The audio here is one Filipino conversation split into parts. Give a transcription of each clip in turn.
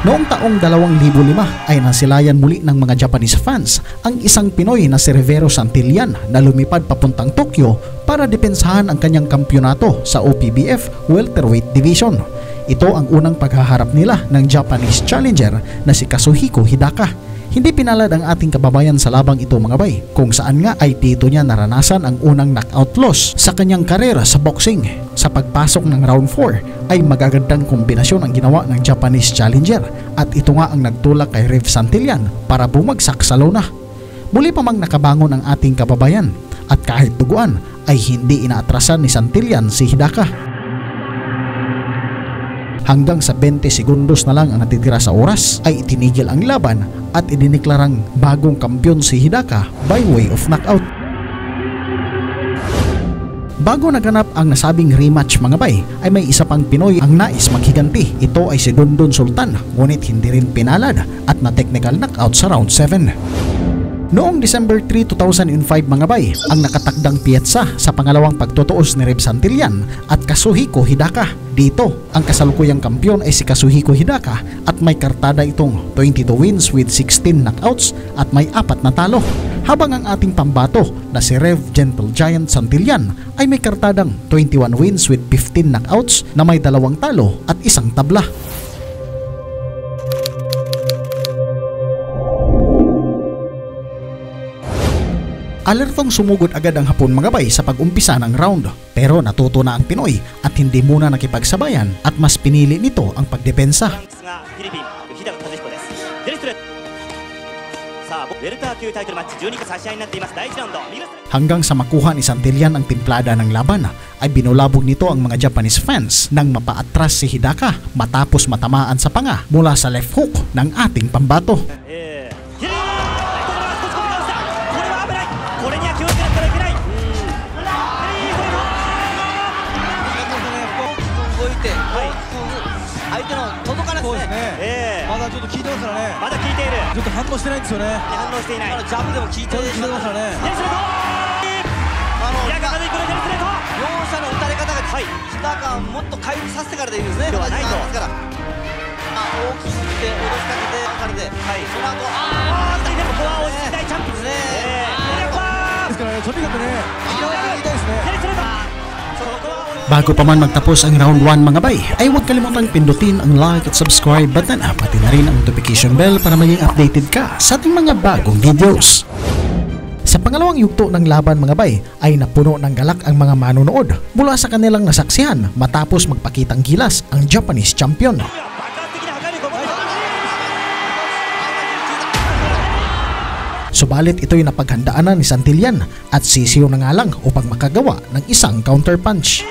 Noong taong 2005 ay nasilayan muli ng mga Japanese fans ang isang Pinoy na si Rivero Santillan na lumipad papuntang Tokyo para depensahan ang kanyang kampyonato sa OPBF Welterweight Division. Ito ang unang paghaharap nila ng Japanese challenger na si Kazuhiko Hidaka. Hindi pinalad ang ating kababayan sa labang ito mga bay kung saan nga ay dito niya naranasan ang unang knockout loss sa kanyang karera sa boxing. Sa pagpasok ng round 4 ay magagandang kombinasyon ang ginawa ng Japanese challenger at ito nga ang nagtulak kay Rev Santillan para bumagsak sa lona. Muli pa mang nakabangon ang ating kababayan at kahit duguan ay hindi inaatrasan ni Santillan si Hidaka hanggang sa 20 segundos na lang ang natitira sa oras ay itinigil ang laban at idiniklarang bagong kampyon si Hidaka by way of knockout. Bago naganap ang nasabing rematch mga bay, ay may isa pang Pinoy ang nais maghiganti. Ito ay si Dondon Sultan, ngunit hindi rin pinalad at na technical knockout sa round 7. Noong December 3, 2005 mga bay, ang nakatakdang piyetsa sa pangalawang pagtutuos ni Reb Santillan at Kazuhiko Hidaka. Dito, ang kasalukuyang kampyon ay si Kazuhiko Hidaka at may kartada itong 22 wins with 16 knockouts at may apat na talo. Habang ang ating pambato na si Rev Gentle Giant Santillan ay may kartadang 21 wins with 15 knockouts na may dalawang talo at isang tabla. alertong sumugod agad ang hapon mga bay sa pagumpisa ng round. Pero natuto na ang Pinoy at hindi muna nakipagsabayan at mas pinili nito ang pagdepensa. Hanggang sa makuha ni Santillan ang timplada ng laban ay binulabog nito ang mga Japanese fans nang mapaatras si Hidaka matapos matamaan sa panga mula sa left hook ng ating pambato. Eh, の届かないですね。えーまだちょっと効いてますからね。まだ効いているちょっと反応してないんですよね。反応していないジャブでも効いてるいてますからね。デリストレートあの平川和彦のデリストレート両者の打たれ方が、はい日高はもっと回復させてからでいいですね。ではないと形がありますから。あ大きくして脅しかけて分かれて、はいその後ああーでもここは落ち着きたいチャンピオンですね。えーですからね、とにかくね、ストレートそこは Bago pa man magtapos ang round 1 mga bay, ay huwag kalimutang pindutin ang like at subscribe button pati na rin ang notification bell para maging updated ka sa ating mga bagong videos. Sa pangalawang yugto ng laban mga bay ay napuno ng galak ang mga manonood mula sa kanilang nasaksihan matapos magpakitang gilas ang Japanese champion. Subalit ito'y napaghandaan na ni Santillan at sisiyo na nga lang upang makagawa ng isang counter punch.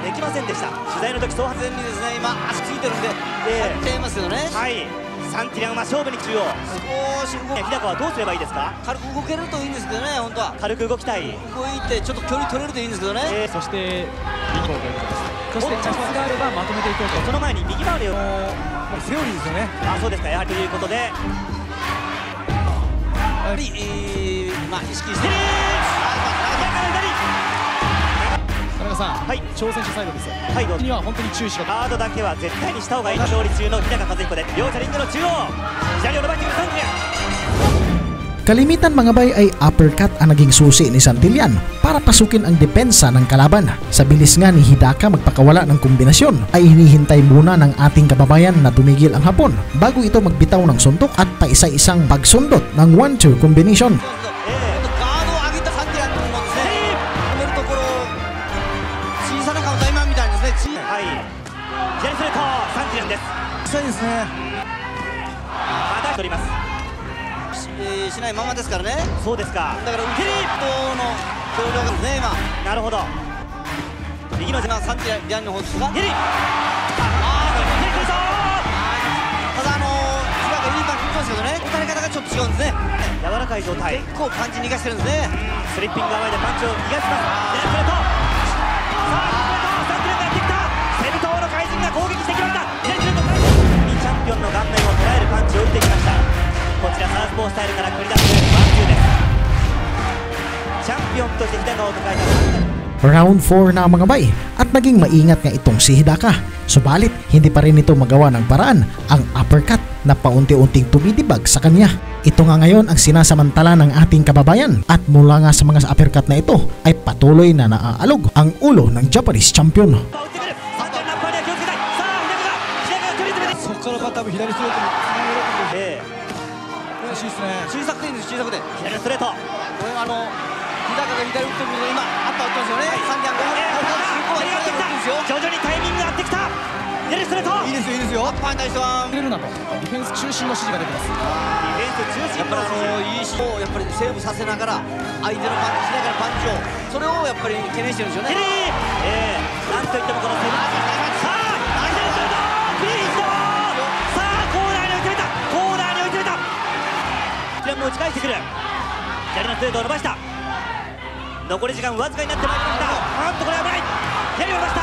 できませんでした。取材の時そう発にですね今足ついてるんで、えー、張っちゃい。ますよねはいサンティランは勝負に中央。少し動日高はどうすればいいですか？軽く動けるといいんですけどね本当は。軽く動きたい。動いてちょっと距離取れるといいんですけどね。ええそして右方ということですそしてチャンスがあればまとめていこうと。その前に右回りをもうセオリーですよね。あそうですか。やはりということで。やはり、えー、まあ意識して。左田中さん、はい挑戦者サイドですよはいどうぞには本当に注意しろとガードだけは絶対にした方がいい勝利中の日高和彦で両者リングの中央左を伸ばしてくるサンティラン Kalimitan mga bay ay uppercut ang naging susi ni Santillan para pasukin ang depensa ng kalaban. Sa bilis nga ni Hidaka magpakawala ng kombinasyon ay hinihintay muna ng ating kababayan na tumigil ang hapon bago ito magbitaw ng suntok at paisa-isang pagsundot ng 1-2 combination. 左ストレートサンティランです。したいですね。また取ります。し,、えーしないままですからね、そうですかだから、ウキリットのがね、今、なるほど。右のの方ですが、ヘリのー、千葉がいい感じですけどね、打たれ方がちょっと違うんですね、柔らかい状態。結構パンチ逃がしてるんですね。スリッピング側でパンチを逃がします。さあンが攻撃してきました左ストレートチャンピオンの顔面を捉えるパンチを打ってきましたこちらサウスポースタイルから繰り出すワンツーですチャンピオンとして日高を迎えた Round 4 na mga bay at naging maingat nga itong si Hidaka. Subalit, hindi pa rin ito magawa ng paraan ang uppercut na paunti-unting tumidibag sa kanya. Ito nga ngayon ang sinasamantala ng ating kababayan at mula nga sa mga uppercut na ito ay patuloy na naaalog ang ulo ng Japanese champion. てそこからまた左ストレートにつなげるしいですね小さくていいんです小さくて。こ左のストレート。れあの日高が左打ってるけど今アッパー打ってますよね。は張り合ってきた左打ってるんですよ徐々にタイミングが合ってきた。左ストレートいいですよいいですよ。アッパーに対しては触れるなと。ディフェンス中心の指示が出てます。ディフェンス中心やっぱりあのいいしをやっぱりセーブさせながら相手のパンチしながらパンチを。それをやっぱり懸念してるんですよねー。ええ。なんといってもこのセブも打ち返してくる。左のストレートを伸ばした。残り時間わずかになってまいりました。あっとこれ危ない。左を伸ばした。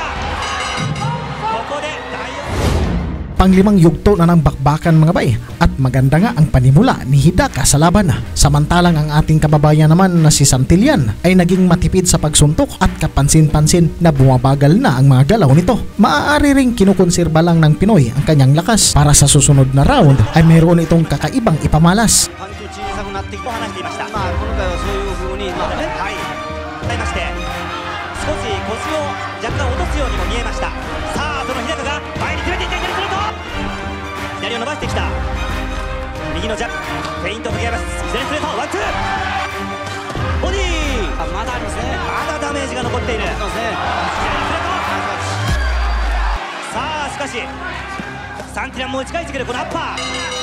ここで第 Panglimang yugto na ng bakbakan mga bay. maganda nga ang panimula ni Hidaka sa laban. Samantalang ang ating kababayan naman na si Santillan ay naging matipid sa pagsuntok at kapansin-pansin na bumabagal na ang mga galaw nito. Maaari ring kinukonserba lang ng Pinoy ang kanyang lakas para sa susunod na round ay mayroon itong kakaibang ipamalas. パンチ小さくなってきてと話していましたまあ今回はそういう風にまあねはいございまして少し腰を若干落とすようにも見えましたさあその日高が前に攻めていった左ストレート左を伸ばしてきた 右のジャブフェイントをかけます。左ストレートワンツー。ボディー。あまだありますねまだダメージが残っている。左ストレートさあしかしサンティランも打ち返してくる。このアッパー。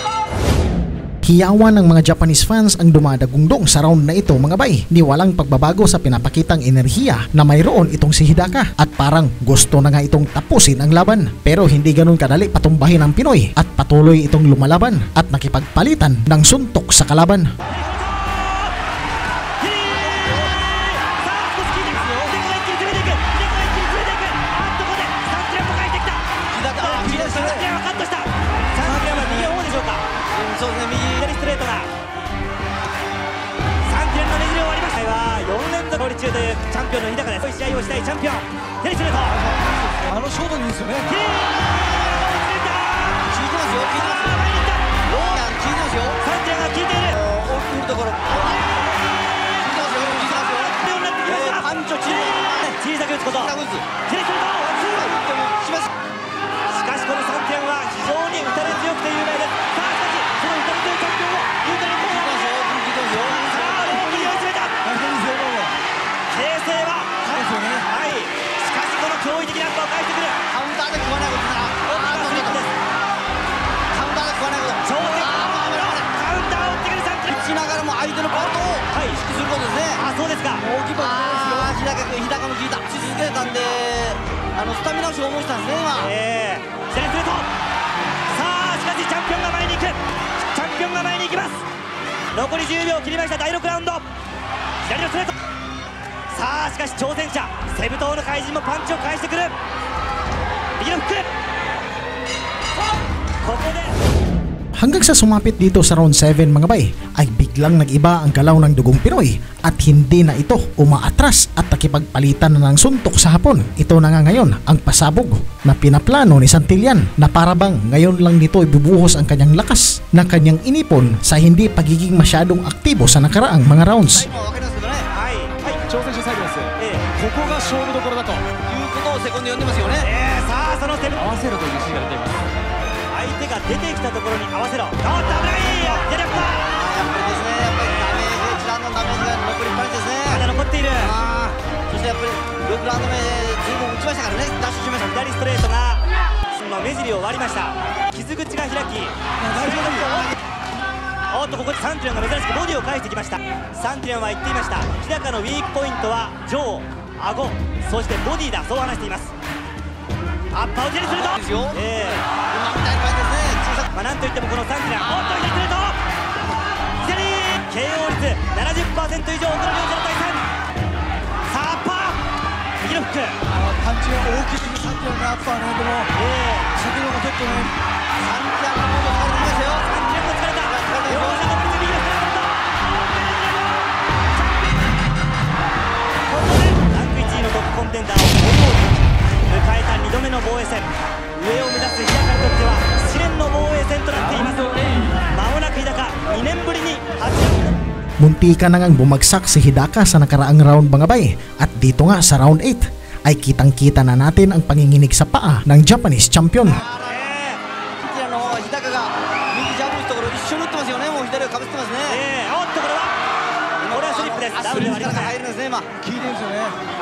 Hiyawan ng mga Japanese fans ang dumadagundong sa round na ito mga bay. Ni walang pagbabago sa pinapakitang enerhiya na mayroon itong si Hidaka at parang gusto na nga itong tapusin ang laban. Pero hindi ganun kadali patumbahin ang Pinoy at patuloy itong lumalaban at nakipagpalitan ng suntok sa kalaban. 中というチャンピオンの日高です試合をしたいチャンピオン左スレートあのショートにいいですよねきれい効いてますよ効いてますよローラン効いてますよサンティラが効いているお打るところ効いてますよ効いてますよようになってきましたパンチを小小さく打つことさく打つ左ストレートワンツー打ってもしますしかしこの3点は非常に打たれ強くて有名ですあのスタミナを消耗したんですね今。えー左ストレートさあしかしチャンピオンが前に行く。チャンピオンが前に行きます。残り10秒切りました。第6ラウンド。左のストレート。さあしかし挑戦者。セブ島の怪人もパンチを返してくる。右のフック。ここで。Hanggang sa sumapit dito sa round 7 mga bay ay biglang nag-iba ang galaw ng dugong Pinoy at hindi na ito umaatras at nakipagpalitan na ng suntok sa hapon. Ito na nga ngayon ang pasabog na pinaplano ni Santillan na parabang ngayon lang nito ibubuhos ang kanyang lakas na kanyang inipon sa hindi pagiging masyadong aktibo sa nakaraang mga rounds. 今分かりますけどねはいはい挑戦者サイドですええここが勝負どころだということをセコンド呼んでますよねええさあそのセブ合わせろという指示が出ています 相手が出てきたところに合わせろ。おっと危ないやっぱりですねやっぱりダメージ一ラウンドのダメージが残りっぱなしですね。ーまだ残っている。そしてやっぱり6ラウンド目随分打ちましたからね。ダッシュしました左ストレートがその目尻を割りました。傷口が開きおっとここでサンティランが珍しくボディを返してきました。サンティランは言っていました。日高のウィークポイントは上顎そしてボディだそう話しています。アッパーを左ストレートですよ。ええ。今まあ、なんといってもこのサンティランおっと左ストレート左 KO 率70%以上この両者の対戦さあアッパー右のフックパンチが大きすさっきのねアッパーねでもえ先ほどもちょっとねサンティアゴも疲れてきましたよー、3疲れた。両者の別右のスライここでランク1位のトップコンテンダーを追い迎えた2度目の防衛戦上を目指す日高にとっては試練の防衛戦となっています間もなく日高2年ぶりに初 Munti ka na ngang bumagsak si Hidaka sa nakaraang round mga bay at dito nga sa round 8 ay kitang kita na natin ang panginginig sa paa ng Japanese champion.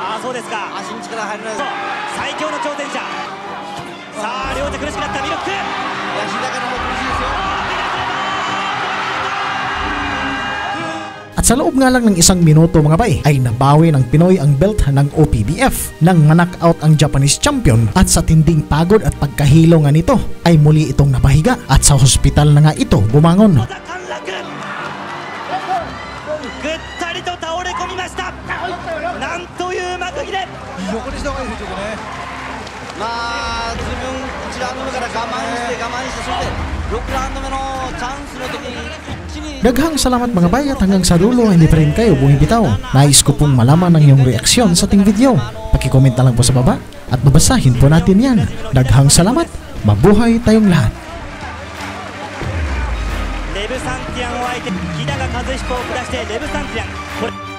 Ah, so desu ka. 足に力入らない。最強の挑戦者。さあ両手苦しくなったミルクいや日高の方苦しいですよ At sa loob nga lang ng isang minuto mga bay ay nabawi ng Pinoy ang belt ng OPBF nang manakouut ang Japanese champion at sa tinding pagod at pagkahilo nga nito ay muli itong napahiga at sa hospital na nga ito bumangon. 小 ましたなんという幕切れ横にした方がいいですよちょっとねまあ自分1ラウンド目から我慢して我慢してそして6ラウンド目のチャンスの時に一気に Daghang salamat mga bay at hanggang sa dulo hindi pa rin kayo bumibitaw. Nais ko pong malaman ang iyong reaksyon sa ating video. Pakicomment na lang po sa baba at babasahin po natin yan. Daghang salamat. Mabuhay tayong lahat. レブ・サンティアンを相手日高和彦を下してレブ・サンティアンこれ